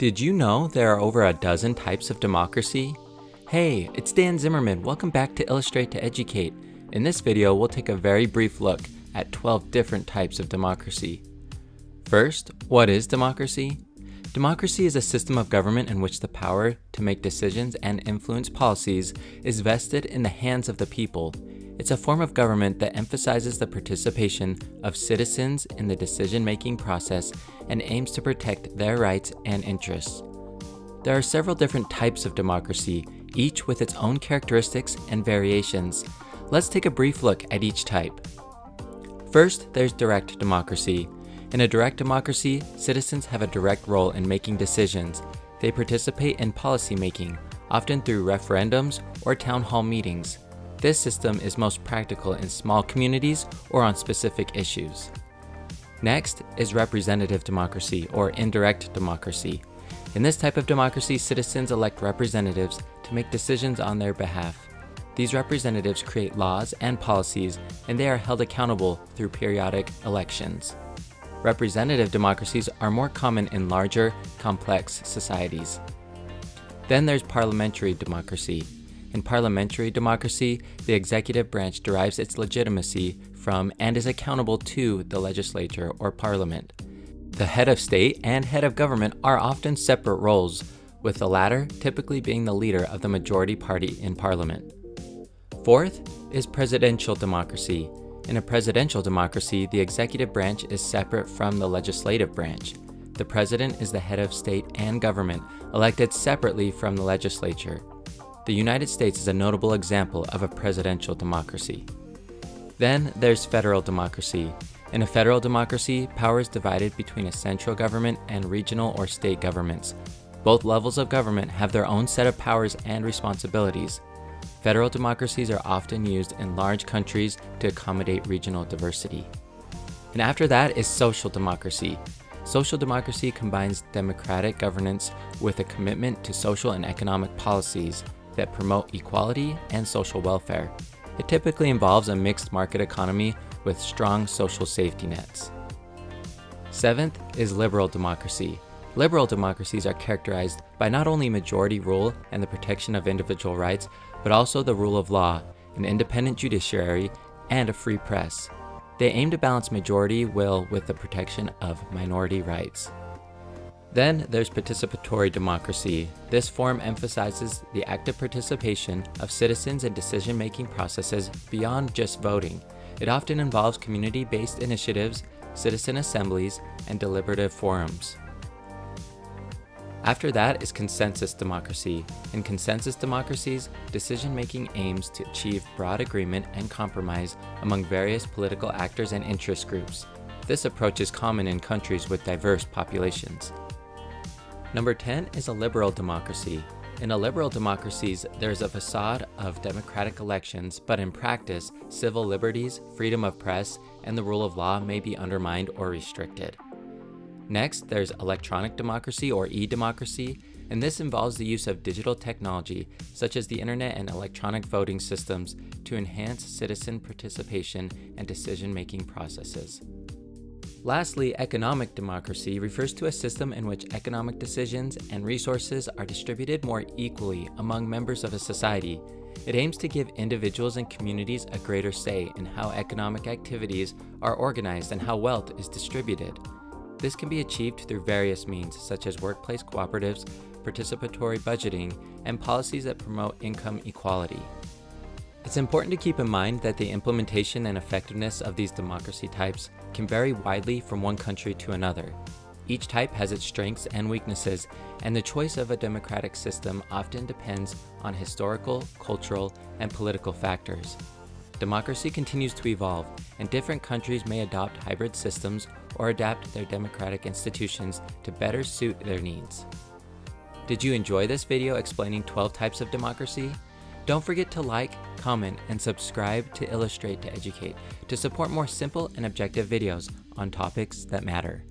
Did you know there are over a dozen types of democracy? Hey, it's Dan Zimmerman. Welcome back to Illustrate to Educate. In this video, we'll take a very brief look at 12 different types of democracy. First, what is democracy? Democracy is a system of government in which the power to make decisions and influence policies is vested in the hands of the people. It's a form of government that emphasizes the participation of citizens in the decision making process and aims to protect their rights and interests. There are several different types of democracy, each with its own characteristics and variations. Let's take a brief look at each type. First, there's direct democracy. In a direct democracy, citizens have a direct role in making decisions. They participate in policy making, often through referendums or town hall meetings. This system is most practical in small communities or on specific issues. Next is representative democracy or indirect democracy. In this type of democracy, citizens elect representatives to make decisions on their behalf. These representatives create laws and policies, and they are held accountable through periodic elections. Representative democracies are more common in larger, complex societies. Then there's parliamentary democracy. In parliamentary democracy, the executive branch derives its legitimacy from and is accountable to the legislature or parliament. The head of state and head of government are often separate roles, with the latter typically being the leader of the majority party in parliament. Fourth is presidential democracy. In a presidential democracy, the executive branch is separate from the legislative branch. The president is the head of state and government, elected separately from the legislature. The United States is a notable example of a presidential democracy. Then there's federal democracy. In a federal democracy, power is divided between a central government and regional or state governments. Both levels of government have their own set of powers and responsibilities. Federal democracies are often used in large countries to accommodate regional diversity. And after that is social democracy. Social democracy combines democratic governance with a commitment to social and economic policies that promote equality and social welfare. It typically involves a mixed market economy with strong social safety nets. Seventh is liberal democracy. Liberal democracies are characterized by not only majority rule and the protection of individual rights, but also the rule of law, an independent judiciary, and a free press. They aim to balance majority will with the protection of minority rights. Then there's participatory democracy. This form emphasizes the active participation of citizens in decision making processes beyond just voting. It often involves community based initiatives, citizen assemblies, and deliberative forums. After that is consensus democracy. In consensus democracies, decision making aims to achieve broad agreement and compromise among various political actors and interest groups. This approach is common in countries with diverse populations. Number 10 is illiberal democracy. In illiberal democracies, there's a facade of democratic elections, but in practice, civil liberties, freedom of press, and the rule of law may be undermined or restricted. Next, there's electronic democracy or e-democracy, and this involves the use of digital technology, such as the internet and electronic voting systems, to enhance citizen participation and decision-making processes. Lastly, economic democracy refers to a system in which economic decisions and resources are distributed more equally among members of a society. It aims to give individuals and communities a greater say in how economic activities are organized and how wealth is distributed. This can be achieved through various means, such as workplace cooperatives, participatory budgeting, and policies that promote income equality. It's important to keep in mind that the implementation and effectiveness of these democracy types can vary widely from one country to another. Each type has its strengths and weaknesses, and the choice of a democratic system often depends on historical, cultural, and political factors. Democracy continues to evolve, and different countries may adopt hybrid systems or adapt their democratic institutions to better suit their needs. Did you enjoy this video explaining 12 types of democracy? Don't forget to like, comment, and subscribe to Illustrate to Educate to support more simple and objective videos on topics that matter.